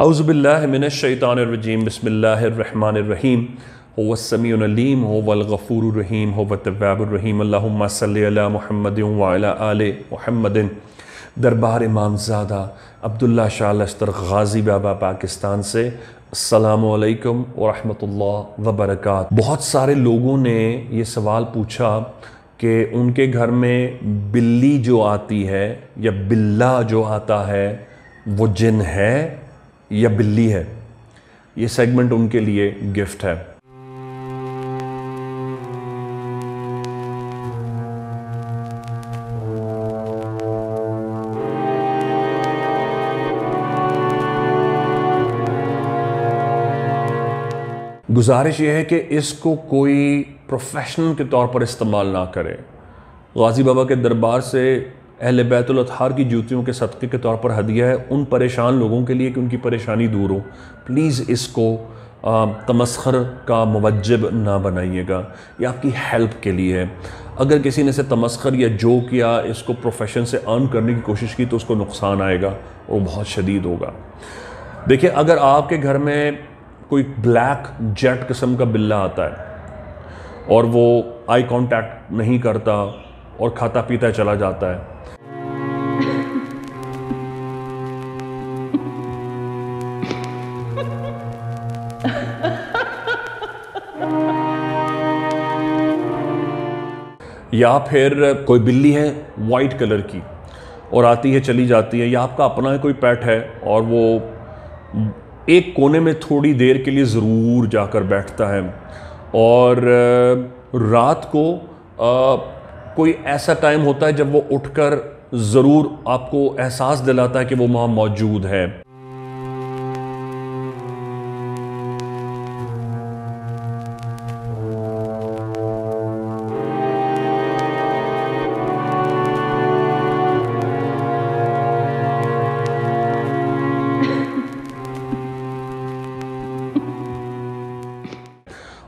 आउज़बिल्लिमिनशैतानरजीम बसमीम होवसमीम होवलगफ़ूररहीम होवतवाबरहीम अल्लाहुम्मा सल्ली अला मुहम्मद वाला आले मुहम्मदिन दरबार इमामज़ादा अब्दुल्ला शाह लश्तर गाज़ी बाबा पाकिस्तान से असलकम वरहमतुल्लाह वबरकत बहुत सारे लोगों ने ये सवाल पूछा कि उनके घर में बिल्ली जो आती है या बिल्ला जो आता है वो जिन है या बिल्ली है, ये सेगमेंट उनके लिए गिफ्ट है। गुजारिश ये है कि इसको कोई प्रोफेशनल के तौर पर इस्तेमाल ना करें। गाजी बाबा के दरबार से अहल बैतुलतहार की जूतियों के सदक़े के तौर पर हदिया है। उन परेशान लोगों के लिए कि उनकी परेशानी दूर हो। प्लीज़ इसको तमस्खर का मुवजब ना बनाइएगा। ये आपकी हेल्प के लिए है। अगर किसी ने से तमस्खर या जो किया इसको प्रोफेशन से अर्न करने की कोशिश की तो उसको नुकसान आएगा। और बहुत शदीद होगा। देखिए, अगर आपके घर में कोई ब्लैक जेट किस्म का बिल्ला आता है और वो आई कांटेक्ट नहीं करता और खाता पीता चला जाता है। या फिर कोई बिल्ली है वाइट कलर की और आती है, चली जाती है, या आपका अपना कोई पेट है और वो एक कोने में थोड़ी देर के लिए ज़रूर जाकर बैठता है। और रात को कोई ऐसा टाइम होता है जब वो उठकर ज़रूर आपको एहसास दिलाता है कि वो वहाँ मौजूद है।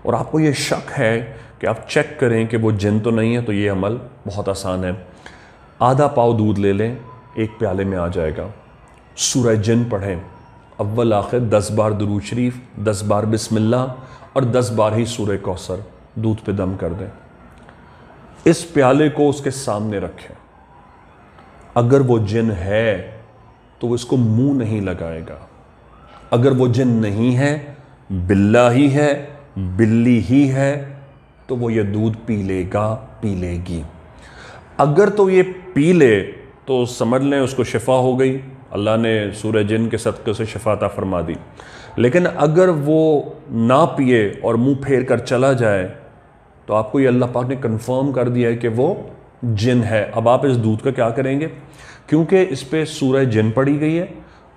और आपको ये शक है कि आप चेक करें कि वो जिन तो नहीं है तो ये अमल बहुत आसान है। आधा पाव दूध ले लें, एक प्याले में आ जाएगा। सूरज जिन पढ़ें, अव्वल, आखिर, दस बार दरूद शरीफ, दस बार बिस्मिल्लाह और दस बार ही सूर्य कौसर, दूध पे दम कर दें। इस प्याले को उसके सामने रखें। अगर वो जिन है तो वो इसको मुँह नहीं लगाएगा। अगर वो जिन नहीं है, बिल्ला ही है, बिल्ली ही है तो वो ये दूध पी लेगा, पी लेगी। अगर तो ये पी ले तो समझ लें उसको शिफा हो गई। अल्लाह ने सूर्य जिन के सदक़े से शफाता फरमा दी। लेकिन अगर वो ना पिए और मुँह फेर कर चला जाए तो आपको ये अल्लाह पाक ने कंफर्म कर दिया है कि वो जिन है। अब आप इस दूध का क्या करेंगे? क्योंकि इस पर सूरज जिन पड़ी गई है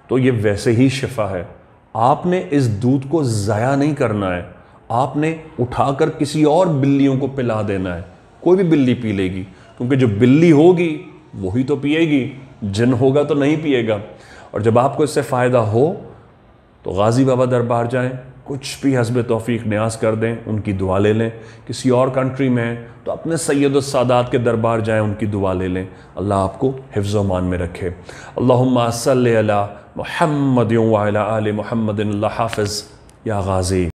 तो ये वैसे ही शिफा है। आपने इस दूध को ज़ाया नहीं करना है। आपने उठाकर किसी और बिल्लियों को पिला देना है। कोई भी बिल्ली पी लेगी, क्योंकि जो बिल्ली होगी, वही तो पिएगी। जिन होगा तो नहीं पिएगा। और जब आपको इससे फ़ायदा हो तो गाज़ी बाबा दरबार जाएँ, कुछ भी हसब तोफ़ी न्याज कर दें, उनकी दुआ ले लें। किसी और कंट्री में हैं तो अपने सैद सादात के दरबार जाएँ, उनकी दुआ ले लें। अल्लाह आपको हिफ्ज़ मान में रखे। अल्लाह सल महमद आल महमद हाफ़ या गाज़ी।